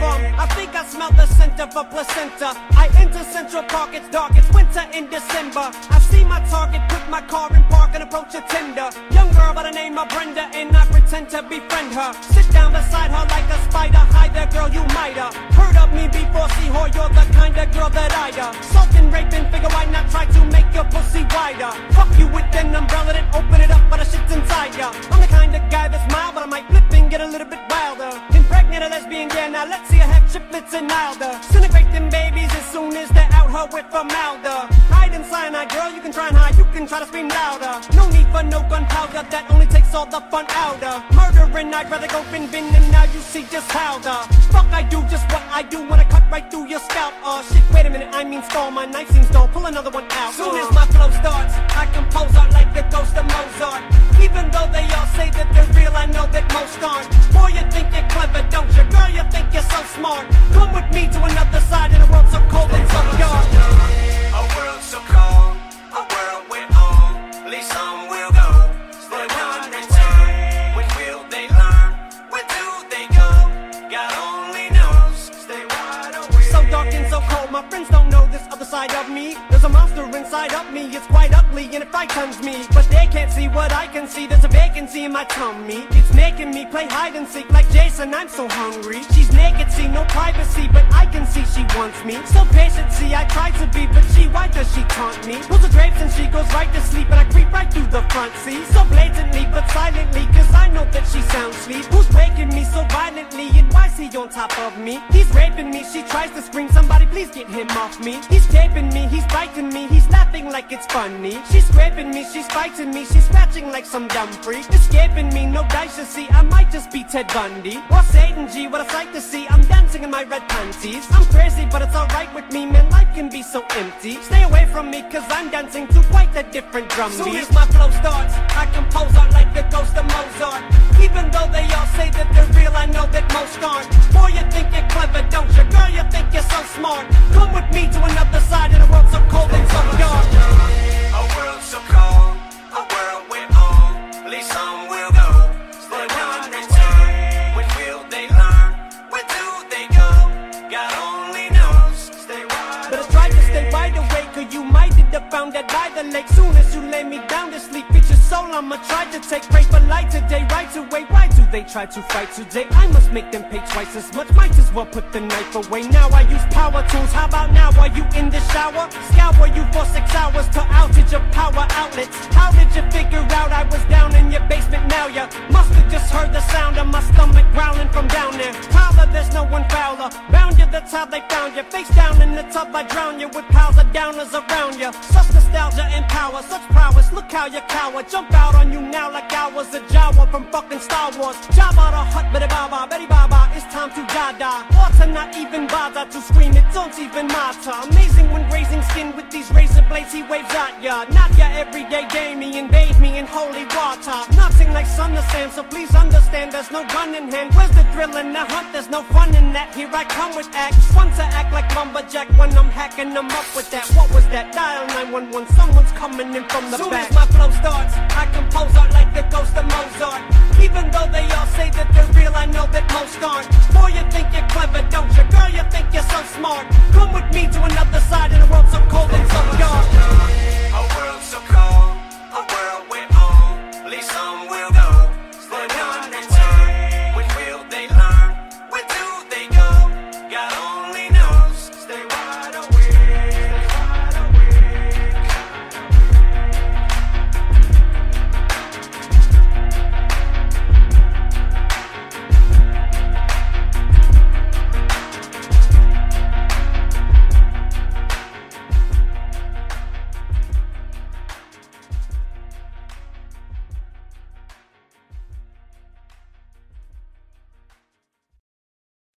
four. I think I smell the scent of a placenta. I enter Central Park, it's dark, it's winter in December. I see my target, put my car in park and approach a tender. Young girl by the name of Brenda, and I pretend to befriend her. Sit down beside her like a spider. Hi there, girl, you might have heard of me before. See, whore, you're the kind of girl that I'd uh, Impregnate a lesbian, yeah, now let's see a heck triplets and milder. Disintegrate them babies as soon as they're out her with formaldehyde. Hide in cyanide, ah, girl, you can try and hide, you can try to scream louder. No need for no gunpowder, that only takes all the fun out of murdering. I'd rather go bin bin, and now you see just how the fuck I do just what I do when I cut right through your scalp. Oh shit, wait a minute, I mean stall, my knife seems dull, pull another one out. Soon as my flow starts, Like the ghost of Mozart. Even though they all say that they're real, I know that most aren't. Boy, you think you're clever, don't you? Girl, you think you're so smart. Come with me to another side of the world so cold and so dark. A world so cold, a world we're on. At least some will go. Stay one return. When will they learn? Where do they go? God only knows. Stay wide awake. So dark and so cold, my friends don't know this other side of me. There's a monster inside of me, it's quite ugly and it frightens me. But they can't see what I can see, there's a vacancy in my tummy. It's making me play hide and seek like Jason, I'm so hungry. She's naked, see no privacy, but I can see she wants me. So patient, see, I try to be, but she, why does she taunt me? Pulls the drapes and she goes right to sleep, and I creep right through the front seat. So blatantly, but silently, cause I know that she sound sleep. Who's waking me so violently, and why why's he on top of me? He's raping me, she tries to scream, somebody please get him off me. He's taping me, he's biting me, he's laughing like it's funny. She's scraping me, she's biting me, she's scratching like some dumb freak. Escaping me, no dice to see, I might just be Ted Bundy. Or Satan G, what a sight to see, I'm dancing in my red panties. I'm crazy, but it's alright with me, man, life can be so empty. Stay away from me, cause I'm dancing to quite a different drum beat. Soon as my flow starts, I compose or you might end up found by the lake. Soon as you lay me down to sleep, it's your soul I'ma try to take. Pray for light today, right away. Why do they try to fight today? I must make them pay twice as much. Might as well put the knife away. Now I use power tools. How about now? Are you in the shower? Scour you for six hours to outage your power outlets. How did you figure out I was down in your basement? Now you must have just heard the sound of my stomach growling from down there. Prowler, there's no one fouler. You, that's how they found you. Face down in the tub, I drown you with piles of downers around you. Such nostalgia and power, such prowess. Look how you cower. Jump out on you now like I was a Jawa from fucking Star Wars. Jabba the Hutt, Betty Baba, Betty Baba. It's time to die Or to not even bother to scream. It don't even matter. Amazing when raising skin with these he waves at ya. Not your everyday game, he invade me in holy water. Nothing like sun to sand, so please understand there's no gun in hand. Where's the thrill in the hunt? There's no fun in that. Here I come with acts. One to act like lumberjack when I'm hacking them up with that. What was that? Dial 911, someone's coming in from the Soon back. as my flow starts,